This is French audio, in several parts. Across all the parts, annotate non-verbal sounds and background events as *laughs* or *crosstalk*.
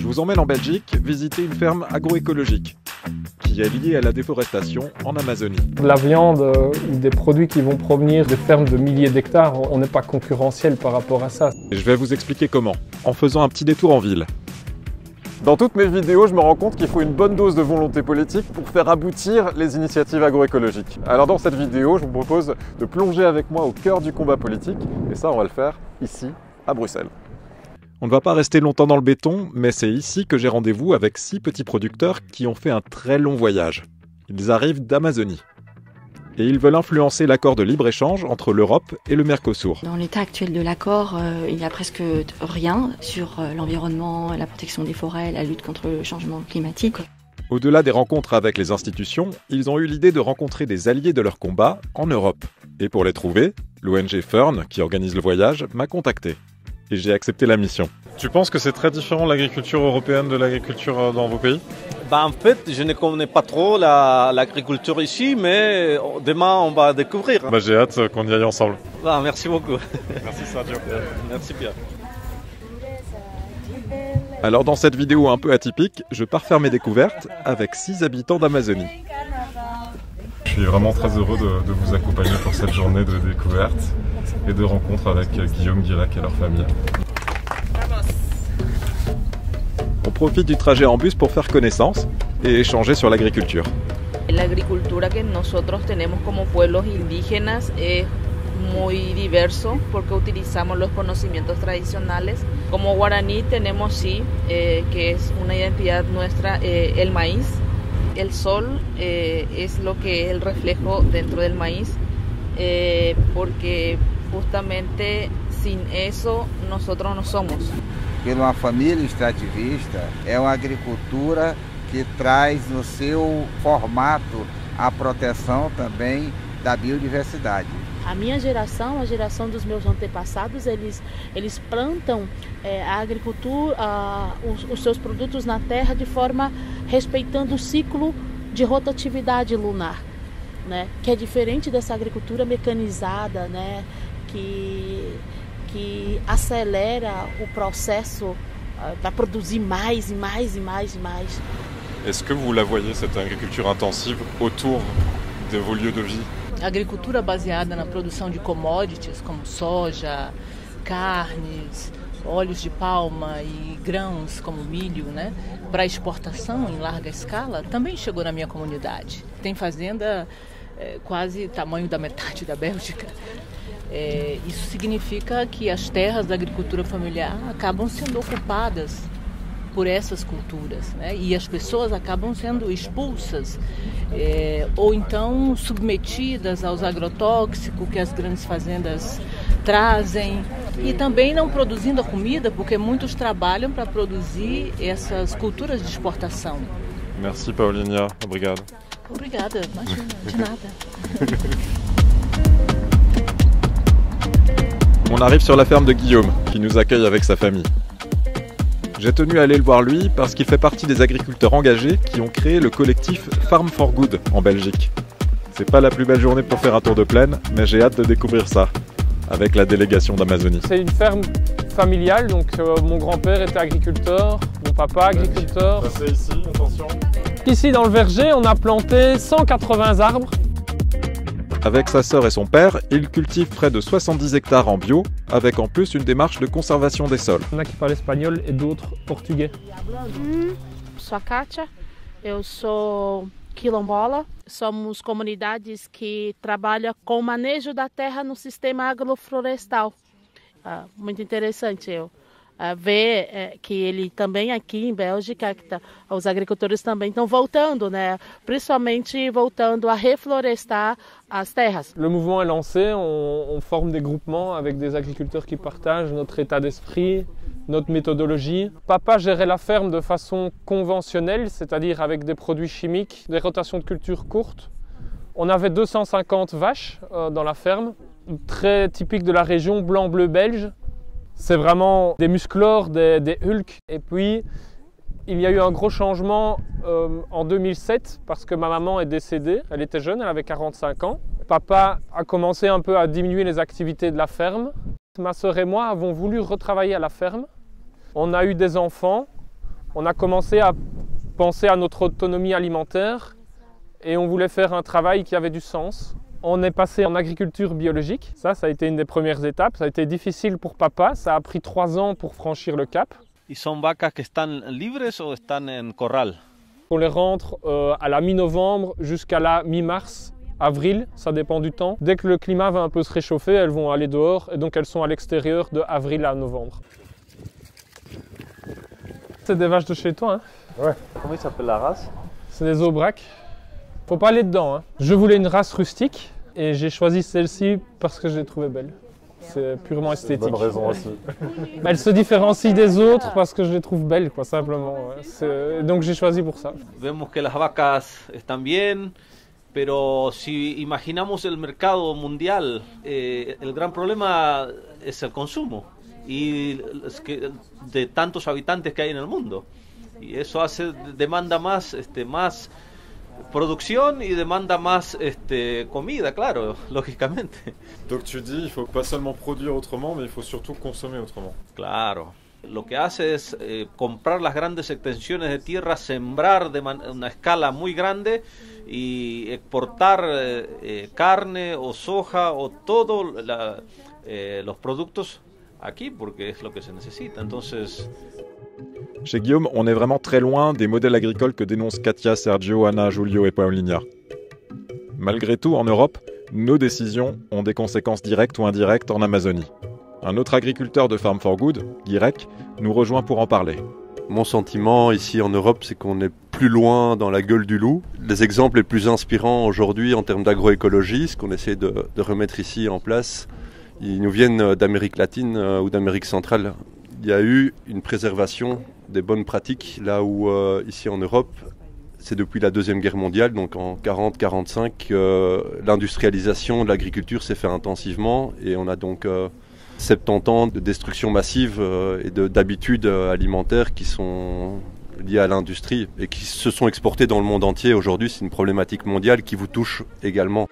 Je vous emmène en Belgique visiter une ferme agroécologique qui est liée à la déforestation en Amazonie. La viande euh, ou des produits qui vont provenir de fermes de milliers d'hectares, on n'est pas concurrentiel par rapport à ça. Et je vais vous expliquer comment, en faisant un petit détour en ville. Dans toutes mes vidéos, je me rends compte qu'il faut une bonne dose de volonté politique pour faire aboutir les initiatives agroécologiques. Alors dans cette vidéo, je vous propose de plonger avec moi au cœur du combat politique, et ça on va le faire ici, à Bruxelles. On ne va pas rester longtemps dans le béton, mais c'est ici que j'ai rendez-vous avec six petits producteurs qui ont fait un très long voyage. Ils arrivent d'Amazonie. Et ils veulent influencer l'accord de libre-échange entre l'Europe et le Mercosur. Dans l'état actuel de l'accord, euh, il n'y a presque rien sur euh, l'environnement, la protection des forêts, la lutte contre le changement climatique. Au-delà des rencontres avec les institutions, ils ont eu l'idée de rencontrer des alliés de leur combat en Europe. Et pour les trouver, l'ONG Fern, qui organise le voyage, m'a contacté. Et j'ai accepté la mission. Tu penses que c'est très différent l'agriculture européenne de l'agriculture euh, dans vos pays? Bah, En fait, je ne connais pas trop l'agriculture ici, mais demain on va découvrir. Bah, j'ai hâte qu'on y aille ensemble. Bah, merci beaucoup. Merci Sergio. *laughs* merci Pierre. Alors dans cette vidéo un peu atypique, je pars faire mes découvertes avec 6 habitants d'Amazonie. Je suis vraiment très heureux de, de, vous accompagner pour cette journée de découverte et de rencontre avec Guillaume Guirac et leur famille. On profite du trajet en bus pour faire connaissance et échanger sur l'agriculture. La agricultura que nosotros tenemos como pueblos indígenas es muy diverso porque utilizamos los conocimientos tradicionales. Como guaraní tenemos sí, eh, que es una identidad nuestra, eh, el maíz. El sol eh, es lo que es el reflejo dentro del maíz, eh, porque justamente sin eso nosotros no somos. Por uma família extrativista, é uma agricultura que traz no seu formato a proteção também da biodiversidade. A minha geração, a geração dos meus antepassados, eles, eles plantam é, a agricultura, a, os, os seus produtos na terra de forma respeitando o ciclo de rotatividade lunar, né? que é diferente dessa agricultura mecanizada, né? que, que acelera o processo uh, para produzir mais e mais e mais e mais. Est-ce que vous la voyez, cette agriculture intensive, autour de vos lieux de vie agricultura baseada na produção de commodities como soja, carnes, óleos de palma e grãos como milho, né, para exportação em larga escala, também chegou na minha comunidade. Tem fazenda é, quase tamanho da metade da Bélgica. É, isso significa que as terras da agricultura familiar acabam sendo ocupadas por essas culturas, né? E as pessoas acabam sendo expulsas é, ou então submetidas aos agrotóxicos que as grandes fazendas trazem e também não produzindo a comida, porque muitos trabalham para produzir essas culturas de exportação. Merci Paulinha, obrigado. Obrigada, imagina, de *laughs* nada. On arrive sur la ferme de Guillaume, qui nous accueille avec sa famille. J'ai tenu à aller le voir lui parce qu'il fait partie des agriculteurs engagés qui ont créé le collectif Farm for Good en Belgique. C'est pas la plus belle journée pour faire un tour de plaine, mais j'ai hâte de découvrir ça avec la délégation d'Amazonie. C'est une ferme familiale, donc euh, mon grand-père était agriculteur, mon papa agriculteur. Passez ici, attention. Ici dans le verger, on a planté 180 arbres avec sa sœur et son père, il cultive près de 70 hectares en bio, avec en plus une démarche de conservation des sols. Il y en a qui parlent espagnol et d'autres portugais. Sou quilombola. Somos comunidades que trabalham com o manejo da terra no sistema agroflorestal. Ah, muito interessante eu ver que ele também aqui em Bélgica, tá, os agricultores também estão voltando, né? principalmente voltando. Le mouvement est lancé, on, on forme des groupements avec des agriculteurs qui partagent notre état d'esprit, notre méthodologie. Papa gérait la ferme de façon conventionnelle, c'est-à-dire avec des produits chimiques, des rotations de culture courtes. On avait 250 vaches euh, dans la ferme, très typique de la région blanc-bleu belge. C'est vraiment des musclores, des, des Hulk. Et puis, il y a eu un gros changement euh, en 2007 parce que ma maman est décédée. Elle était jeune, elle avait 45 ans. Papa a commencé un peu à diminuer les activités de la ferme. Ma sœur et moi avons voulu retravailler à la ferme. On a eu des enfants. on a commencé à penser à notre autonomie alimentaire et on voulait faire un travail qui avait du sens. On est passé en agriculture biologique. Ça, ça a été une des premières étapes. Ça a été difficile pour papa. Ça a pris trois ans pour franchir le cap. ¿Y son vacas que están libres o están en corral? On les rentre euh, à la mi-novembre jusqu'à la mi-mars, avril, ça dépend du temps. Dès que le climat va un peu se réchauffer, elles vont aller dehors et donc elles sont à l'extérieur de avril à novembre. C'est des vaches de chez toi, hein? Ouais. Comment il s'appelle la race? C'est des aubracs. Faut pas aller dedans. Hein. Je voulais une race rustique et j'ai choisi celle-ci parce que je l'ai trouvée belle. C'est purement esthétique. Bonne raison aussi. *laughs* Elle se différencie des autres parce que je les trouve belles, quoi, simplement. ouais. Donc j'ai choisi pour ça. Vemos que las vacas están bien, pero si imaginamos el mercado mundial, eh, el gran problema es el consumo y es que de tantos habitantes que hay en el mundo. Y eso hace demanda más, este, más producción y demanda más este, comida, claro, *laughs* lógicamente. Donc tu dis, il faut pas seulement produire autrement, mais il faut surtout consommer autrement. Claro. Lo que hace es eh, comprar las grandes extensiones de tierra, sembrar de una escala muy grande y exportar eh, eh, carne o soja o todos los productos aquí porque es lo que se necesita. Entonces, Chez Guillaume, on est vraiment très loin des modèles agricoles que dénoncent Katia, Sergio, Anna, Julio et Paulinia. Malgré tout, en Europe, nos décisions ont des conséquences directes ou indirectes en Amazonie. Un autre agriculteur de Farm for Good, Guirec, nous rejoint pour en parler. Mon sentiment ici en Europe, c'est qu'on est plus loin dans la gueule du loup. Les exemples les plus inspirants aujourd'hui en termes d'agroécologie, ce qu'on essaie de, de remettre ici en place, ils nous viennent d'Amérique latine euh, ou d'Amérique centrale. Il y a eu une préservation des bonnes pratiques, là où euh, ici en Europe, c'est depuis la Deuxième Guerre mondiale, donc en 40-45, euh, l'industrialisation de l'agriculture s'est fait intensivement et on a donc euh, 70 ans de destruction massive euh, et de- d'habitudes alimentaires qui sont liées à l'industrie et qui se sont exportées dans le monde entier. Aujourd'hui, c'est une problématique mondiale qui vous touche également.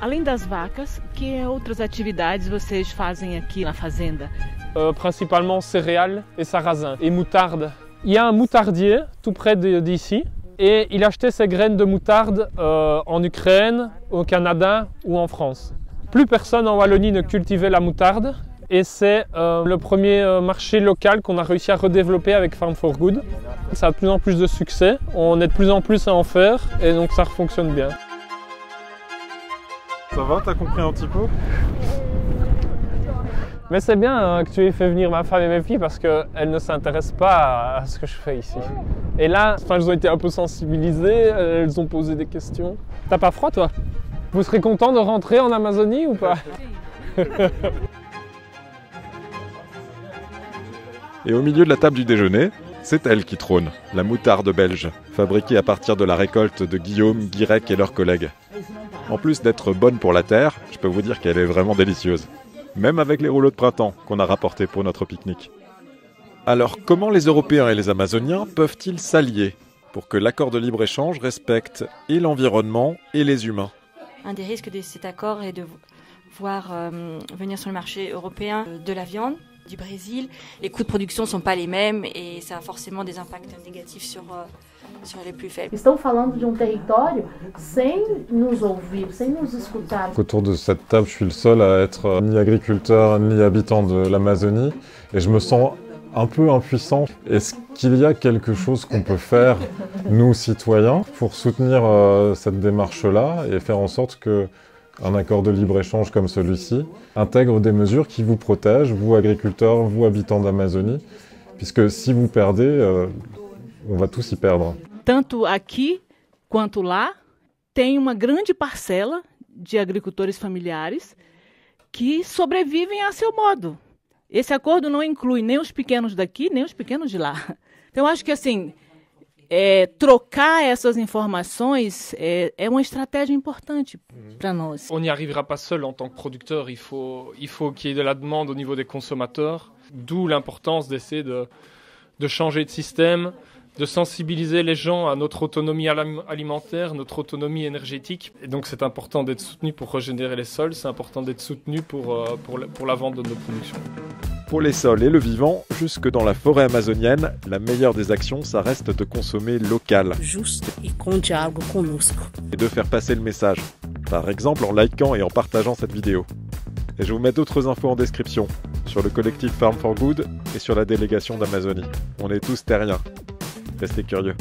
Além das vacas, que outras atividades vocês fazem aqui na fazenda? Euh, principalement céréales et sarrasin et moutarde. Il y a un moutardier tout près d'ici et il achetait ses graines de moutarde euh, en Ukraine, au Canada ou en France. Plus personne en Wallonie ne cultivait la moutarde et c'est euh, le premier marché local qu'on a réussi à redévelopper avec Farm for Good. Ça a de plus en plus de succès, on est de plus en plus à en faire et donc ça fonctionne bien. Ça va, t'as compris un petit peu? Mais c'est bien hein, que tu aies fait venir ma femme et mes filles parce qu'elles ne s'intéressent pas à, à ce que je fais ici. Et là, enfin, elles ont été un peu sensibilisées, elles ont posé des questions. T'as pas froid toi? Vous serez content de rentrer en Amazonie ou pas? Et au milieu de la table du déjeuner, c'est elle qui trône, la moutarde belge, fabriquée à partir de la récolte de Guillaume, Guirec et leurs collègues. En plus d'être bonne pour la terre, je peux vous dire qu'elle est vraiment délicieuse. Même avec les rouleaux de printemps qu'on a rapportés pour notre pique-nique. Alors, comment les Européens et les Amazoniens peuvent-ils s'allier pour que l'accord de libre-échange respecte et l'environnement et les humains? Un des risques de cet accord est de voir euh, venir sur le marché européen euh, de la viande du Brésil. Les coûts de production ne sont pas les mêmes et ça a forcément des impacts négatifs sur, euh, sur les plus faibles. Estão falando de um território sem nos ouvir, sem nos escutar. Autour de cette table, je suis le seul à être euh, ni agriculteur ni habitant de l'Amazonie et je me sens un peu impuissant. Est-ce qu'il y a quelque chose qu'on peut faire, nous citoyens, pour soutenir euh, cette démarche-là et faire en sorte que un accord de libre-échange comme celui-ci intègre des mesures qui vous protègent, vous agriculteurs, vous habitants d'Amazonie, puisque si vous perdez, euh, on va tous y perdre. Tanto aqui quanto lá, tem uma grande parcela de agricultores familiares que sobrevivem a seu modo. Esse acordo não inclui nem os pequenos daqui, nem os pequenos de lá. Então, acho que assim, é, trocar essas informações é, é uma estratégia importante para nós. On n'y arrivera pas seul en tant que producteur, il faut, il faut qu'il y ait de la demande au niveau des consommateurs, d'où l'importance d'essayer de, de changer de système, de sensibiliser les gens à notre autonomie alim- alimentaire, notre autonomie énergétique. Et donc c'est important d'être soutenu pour régénérer les sols, c'est important d'être soutenu pour, euh, pour, la- pour la vente de nos productions. Pour les sols et le vivant, jusque dans la forêt amazonienne, la meilleure des actions, ça reste de consommer local. Juste et. Et de faire passer le message. Par exemple en likant et en partageant cette vidéo. Et je vous mets d'autres infos en description sur le collectif Farm for Good et sur la délégation d'Amazonie. On est tous terriens. Restez curieux.